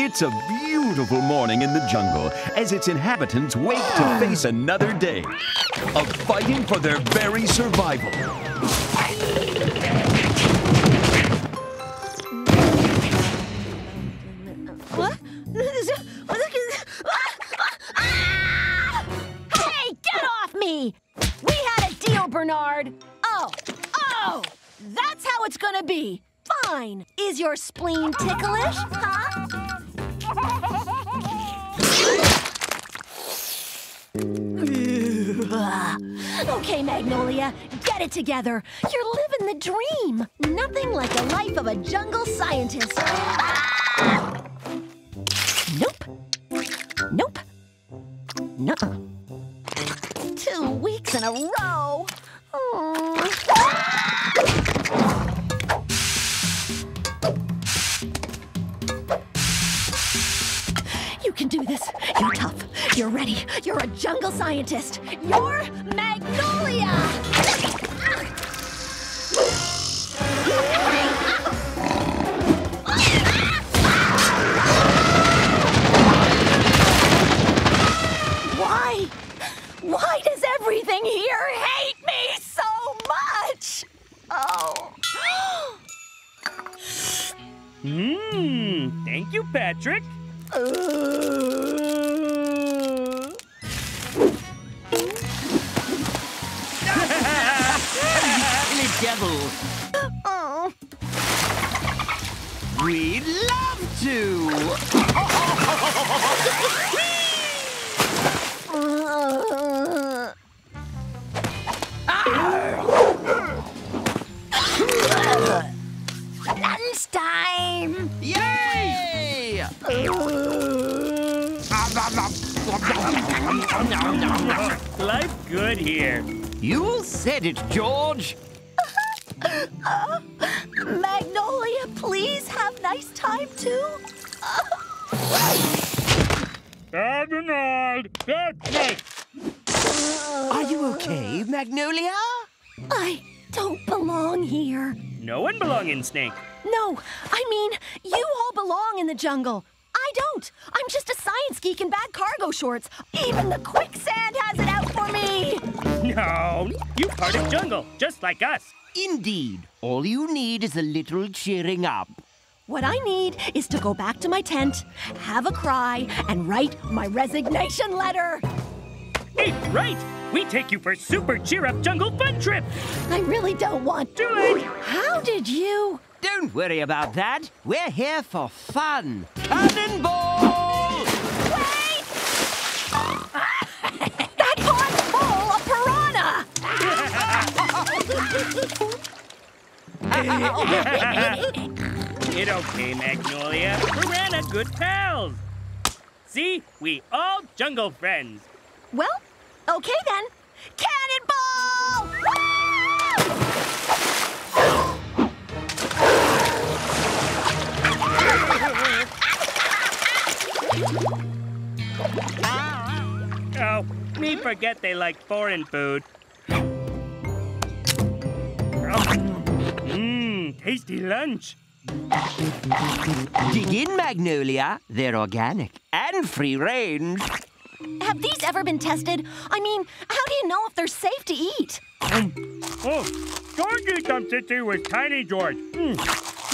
It's a beautiful morning in the jungle as its inhabitants wake to face another day of fighting for their very survival. What? Hey, get off me! We had a deal, Bernard. Oh, oh, that's how it's gonna be. Fine. Is your spleen ticklish, huh? Okay, Magnolia, get it together. You're living the dream. Nothing like the life of a jungle scientist. Ah! scientist. You're Magnolia! Why? Why does everything here hate me so much? Oh. Mmm, thank you, Patrick. Life's good here. You said it, George. Magnolia, please have nice time too. Ferdinand, that's right. Are you okay, Magnolia? I don't belong here. No one belong in Snake. No, I mean, you all belong in the jungle. I don't. I'm just a science geek in bad cargo shorts. Even the quicksand has it out for me. No, you part of jungle, just like us. Indeed. All you need is a little cheering up. What I need is to go back to my tent, have a cry, and write my resignation letter. Hey, right. We take you for super cheer up jungle fun trip. I really don't want to. Do it. How did you? Don't worry about that. We're here for fun. Cannonball! Wait! that pond's full of piranha! It okay, Magnolia. Piranha good pals. See, we all jungle friends. well, okay then. Cannonball! Me forget they like foreign food. Mmm, tasty lunch. Dig in, Magnolia. They're organic and free range. Have these ever been tested? I mean, how do you know if they're safe to eat? Oh, Georgie dumps it too with Tiny George. Mm,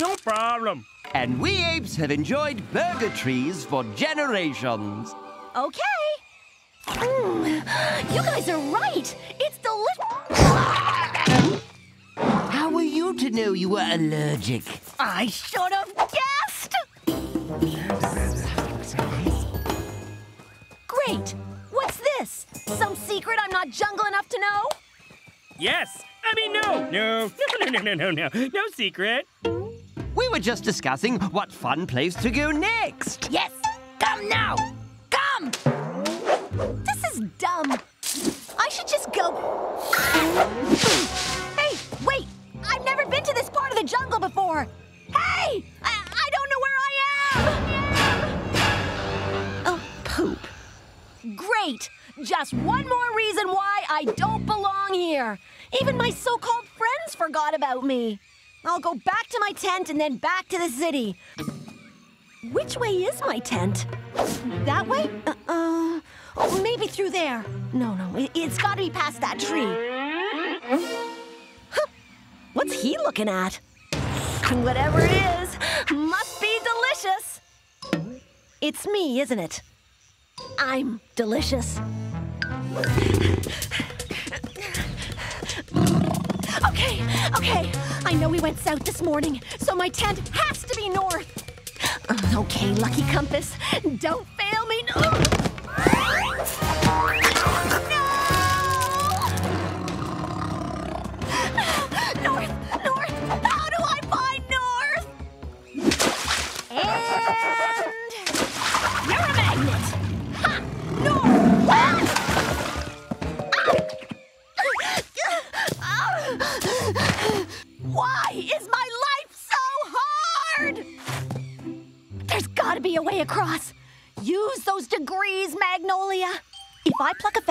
no problem. And we apes have enjoyed burger trees for generations. Okay. Mm, you guys are right. It's delicious. How were you to know you were allergic? I should have guessed. Great. What's this? Some secret I'm not jungle enough to know? Yes. I mean, no. No. No, no, no, no, no, no. No secret. We were just discussing what fun place to go next. Yes. Come now. Come. This is dumb. I should just go. Hey, wait. I've never been to this part of the jungle before. Hey! I, I don't know where I am. Oh, poop. Great. Just one more reason why I don't belong here. Even my so called friends forgot about me. I'll go back to my tent and then back to the city. Which way is my tent? That way? Uh, uh oh, maybe through there. No, no, it, has got to be past that tree. Huh. What's he looking at? Whatever it is, must be delicious. It's me, isn't it? I'm delicious. Okay, okay. I know we went south this morning, so my tent has to be north. Okay, Lucky Compass, don't fail me. No!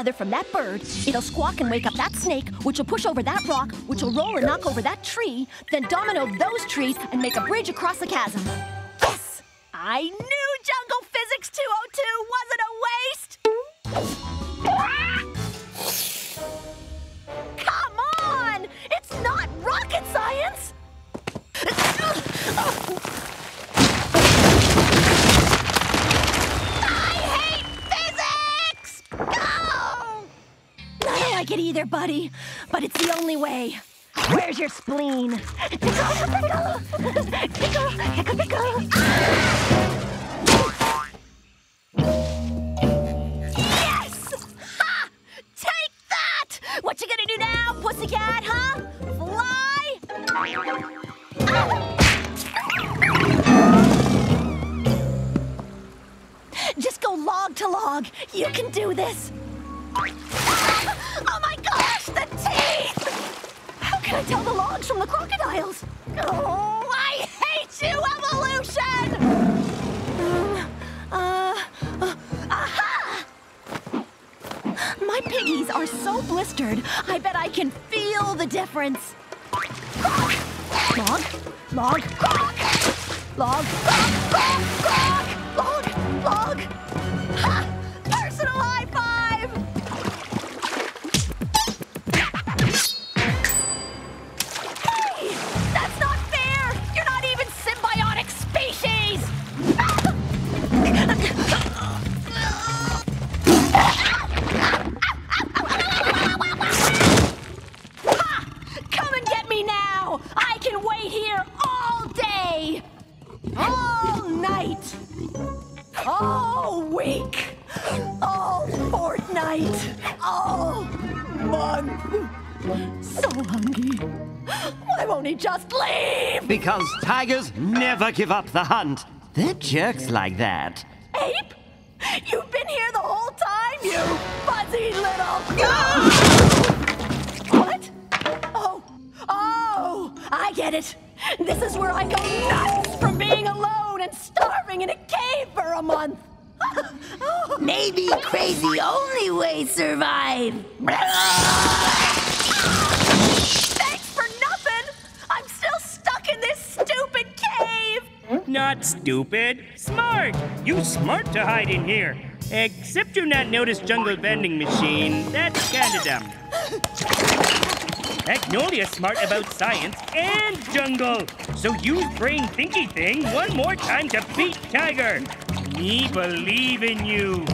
Feather from that bird, it'll squawk and wake up that snake, which will push over that rock, which will roll and knock over that tree, then domino those trees and make a bridge across the chasm. Yes! I knew Jungle Physics 202 wasn't a like it either, buddy, but it's the only way. Where's your spleen? Pickle, pickle, pickle, pickle, pickle. Yes! Ha! Take that! What you gonna do now, pussycat, huh? Fly? Just go log to log. You can do this. The crocodiles? Oh, I hate you, evolution! Uh, uh, aha! My piggies are so blistered, I bet I can feel the difference. Log, log, croc! Log, croc, croc, croc! Log, log! Tigers never give up the hunt. They're jerks like that. Ape? You've been here the whole time, you fuzzy little. what? Oh, oh, I get it. This is where I go nuts from being alone and starving in a cave for a month. Maybe crazy only way to survive. Not stupid, smart. You smart to hide in here. Except you not notice jungle vending machine. That's kinda dumb. Smart about science and jungle. So use brain thinky thing one more time to beat Tiger. Me believe in you.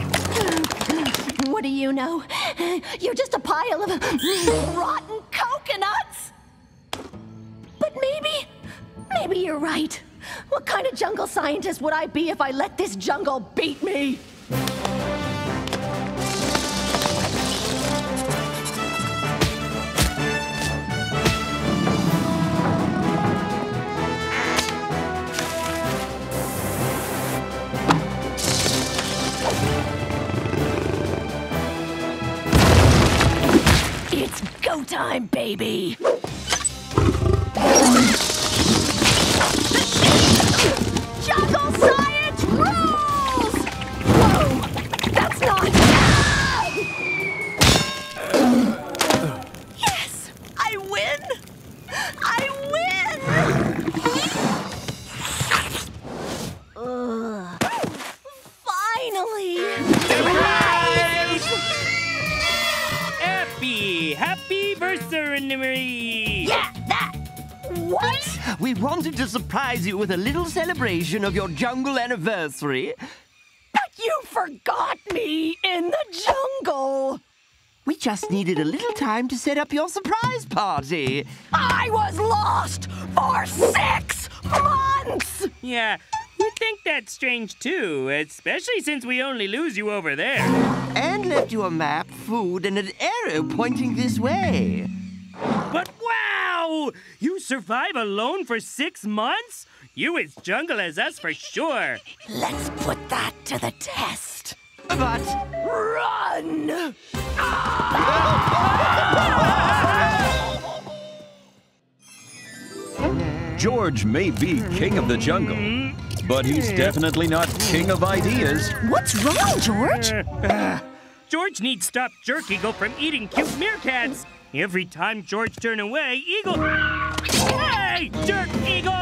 What do you know? You're just a pile of rotten coconuts. But maybe, maybe you're right. What kind of jungle scientist would I be if I let this jungle beat me? It's go time, baby! You with a little celebration of your jungle anniversary. But you forgot me in the jungle. We just needed a little time to set up your surprise party. I was lost for six months. Yeah, we think that's strange too, especially since we only lose you over there. And left you a map, food, and an arrow pointing this way. But wow! You survive alone for six months? You as jungle as us for sure. Let's put that to the test. But Run! George may be king of the jungle, but he's definitely not king of ideas. What's wrong, George? George needs stop Jerk Eagle from eating cute meerkats. Every time George turn away, Eagle. Hey, Jerk Eagle!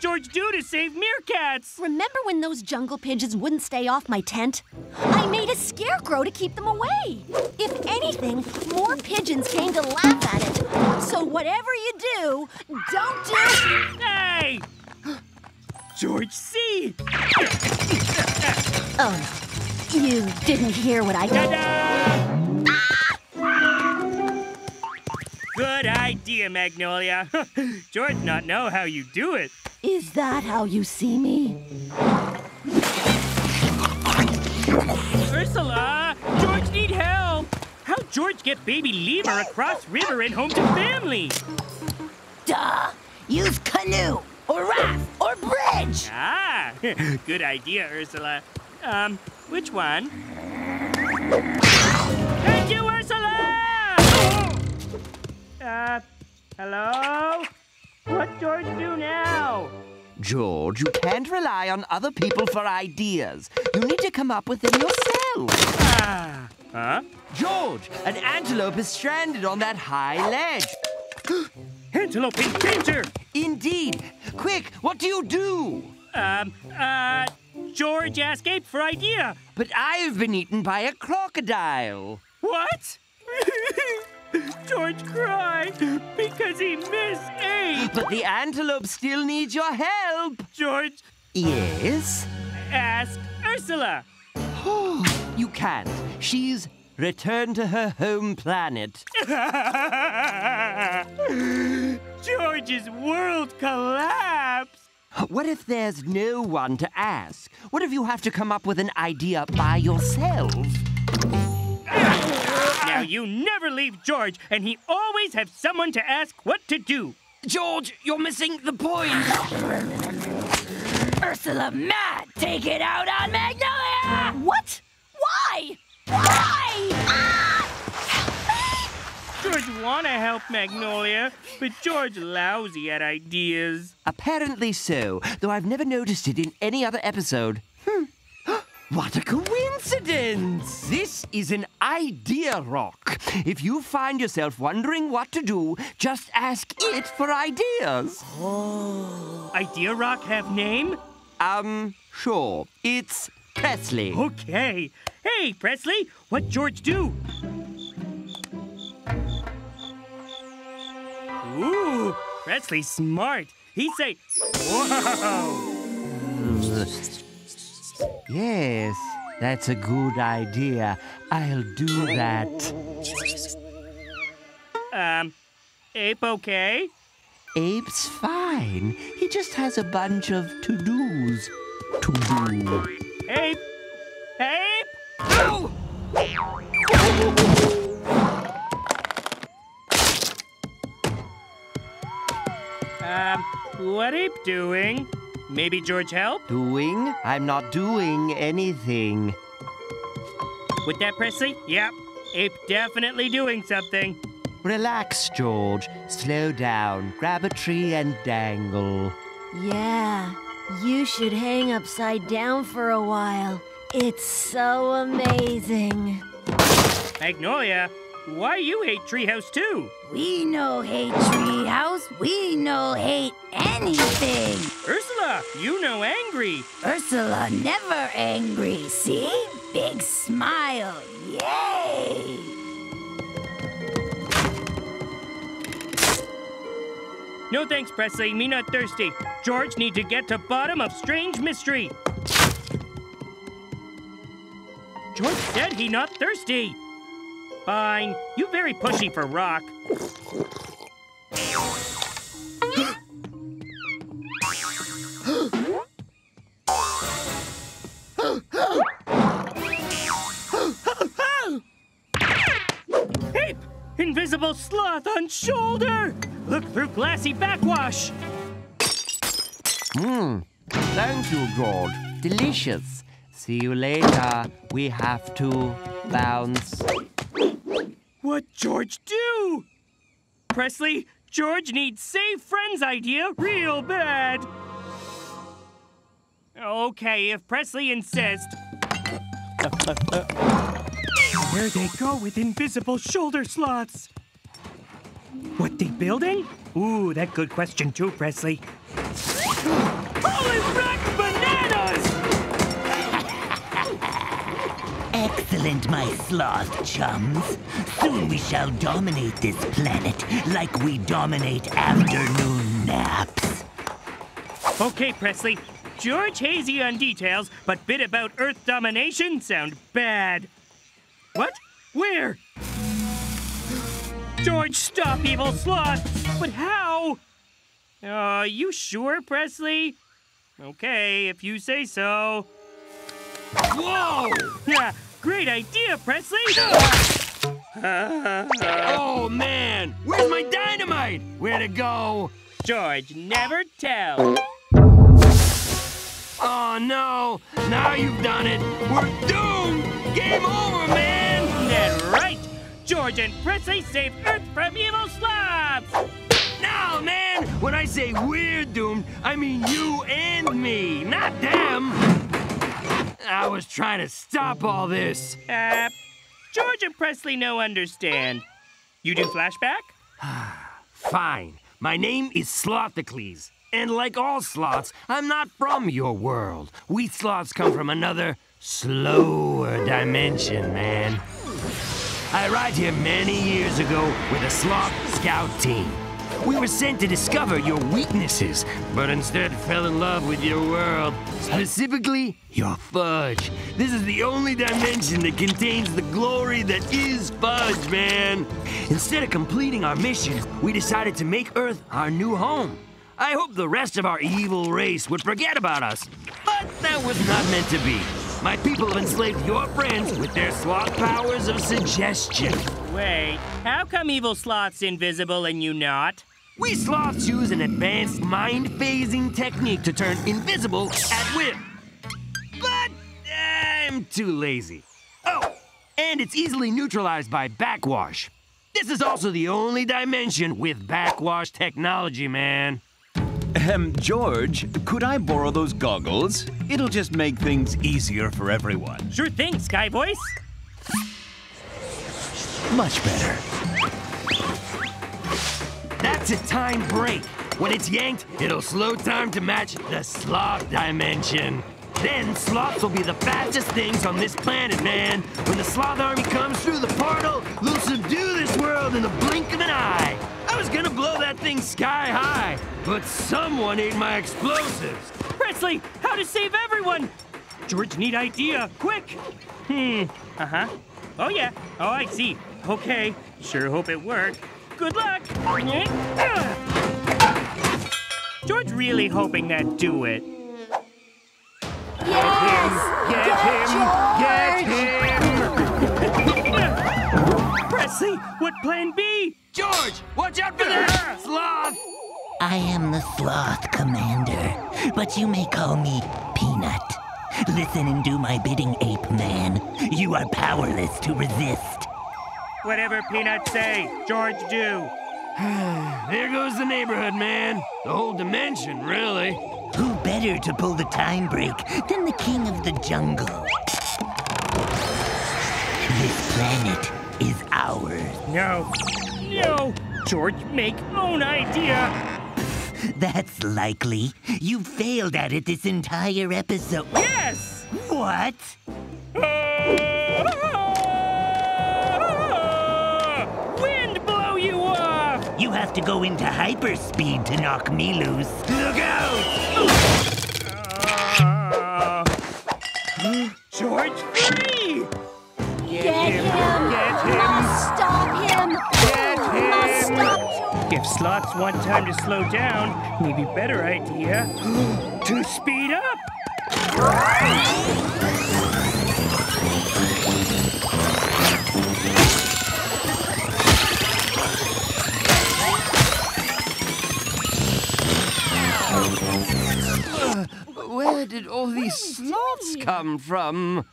George do to save meerkats? Remember when those jungle pigeons wouldn't stay off my tent? I made a scarecrow to keep them away. If anything, more pigeons came to laugh at it. So whatever you do, don't do. Hey! George C. Oh, you didn't hear what I did. Ta-da! Good idea, Magnolia. George not know how you do it. Is that how you see me? Ursula! George need help! How George get baby Lemur across river and home to family? Duh! Use canoe, or raft, or bridge! Ah, good idea, Ursula. Um, which one? Uh, hello? What George do now? George, you can't rely on other people for ideas. You need to come up with them yourself. Ah, huh? George, an antelope is stranded on that high ledge. Antelope in danger! Indeed. Quick, what do you do? Um, uh, George ask Ape for idea. But I've been eaten by a crocodile. What? George cried because he missed Ape. But the antelope still needs your help. George Yes? ask Ursula. You can't. She's returned to her home planet. George's world collapsed. What if there's no one to ask? What if you have to come up with an idea by yourself? Now you never leave George, and he always have someone to ask what to do. George, you're missing the point. Ursula mad! Take it out on Magnolia! What? Why? Why? Ah! George wanna help Magnolia, but George lousy at ideas. Apparently so, though I've never noticed it in any other episode. Hmm. What a coincidence! This is an idea rock. If you find yourself wondering what to do, just ask it for ideas. Idea Rock have name? Um, sure. It's Presley. Okay. Hey, Presley, what George do? Ooh, Presley's smart. He say, whoa. Yes, that's a good idea. I'll do that. Um, Ape okay? Ape's fine. He just has a bunch of to-dos to do. Ape? Ape? Oh! Um, what Ape doing? Maybe George help? Doing? I'm not doing anything. With that, Presley? Yep. Ape definitely doing something. Relax, George. Slow down. Grab a tree and dangle. Yeah, you should hang upside down for a while. It's so amazing. Magnolia, why you hate Treehouse too? We no hate treehouse. We no hate anything. Ursula, you no angry. Ursula never angry. See? Big smile. Yay! No thanks, Presley. Me not thirsty. George need to get to bottom of strange mystery. George said he not thirsty. Fine. You very pushy for rock. Ape! Invisible sloth on shoulder! Look through glassy backwash! Hmm. Thank you, George. Delicious. See you later. We have to bounce. What George do? Presley, George needs save friends idea real bad. Okay, if Presley insists. Where they go with invisible shoulder slots? What they building? Ooh, that good question too, Presley. Holy Excellent, my sloth chums. Soon we shall dominate this planet like we dominate afternoon naps. Okay, Presley. George hazy on details, but bit about Earth domination sound bad. What? Where? George, stop, evil sloth! But how? Uh, you sure, Presley? Okay, if you say so. Whoa! Yeah, great idea, Presley! Oh, man! Where's my dynamite? Where'd it go? George, never tell. Oh, no! Now you've done it! We're doomed! Game over, man! That right! George and Presley save Earth from evil slobs! No, man! When I say we're doomed, I mean you and me, not them! I was trying to stop all this. Uh, George and Presley no understand. You do flashback? Fine. My name is Slothocles. And like all sloths, I'm not from your world. We sloths come from another, slower dimension, man. I arrived here many years ago with a sloth scout team. We were sent to discover your weaknesses, but instead fell in love with your world. Specifically, your fudge. This is the only dimension that contains the glory that is fudge, man. Instead of completing our mission, we decided to make Earth our new home. I hope the rest of our evil race would forget about us. But that was not meant to be. My people have enslaved your friends with their sloth powers of suggestion. Wait, how come evil sloth's invisible and you not? We sloths use an advanced mind phasing technique to turn invisible at will. But I'm too lazy. Oh, and it's easily neutralized by backwash. This is also the only dimension with backwash technology, man. Um, George, could I borrow those goggles? It'll just make things easier for everyone. Sure thing, Sky Voice. Much better. That's a time brake. When it's yanked, it'll slow time to match the sloth dimension. Then sloths will be the fastest things on this planet, man. When the sloth army comes through the portal, they'll subdue this world in the blink of an eye. I was gonna blow that thing sky high, but someone ate my explosives. Presley, how to save everyone? George neat idea, quick. Hmm, uh-huh. Oh yeah, oh I see. Okay, sure hope it work. Good luck. George really hoping that do it. Yes! Get him! Get him! Presley, what plan B? George, watch out for that sloth! I am the sloth commander, but you may call me Peanut. Listen and do my bidding, ape man. You are powerless to resist. Whatever peanuts say, George do. There goes the neighborhood, man. The whole dimension, really. Who better to pull the time brake than the king of the jungle? This planet is ours. No, no, George make own idea. That's likely. You failed at it this entire episode. Yes! What? You off! You you have to go into hyperspeed to knock me loose. Look out! Uh, George free! Get, Get him! Get him! Must stop him! Get him! Must stop George! If slots want time to slow down, maybe better idea to speed up. Where did all these sloths come from?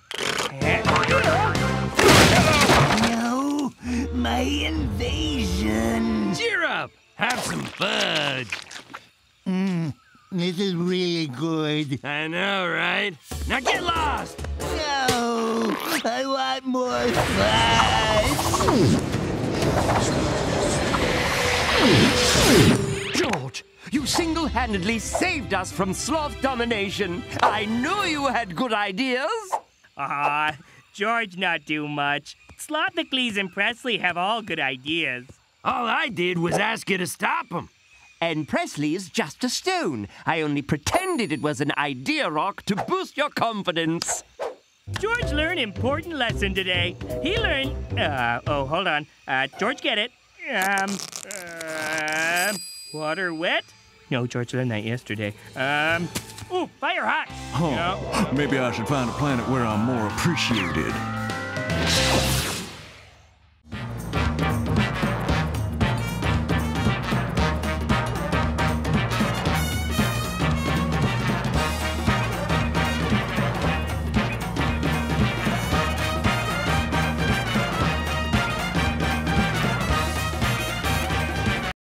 No, my invasion. Cheer up! Have some fudge. Hmm, this is really good. I know, right? Now get lost! No, I want more fudge. George, you single-handedly saved us from sloth domination. I knew you had good ideas. Ah, George not do much. Slothicles and Presley have all good ideas. All I did was ask you to stop them. And Presley's just a stone. I only pretended it was an idea rock to boost your confidence. George learned important lesson today. He learned. Uh, oh, hold on. Uh, George, get it? Um, uh, water wet? No, George learned that yesterday. Um, ooh, fire hot. Huh. No. Maybe I should find a planet where I'm more appreciated.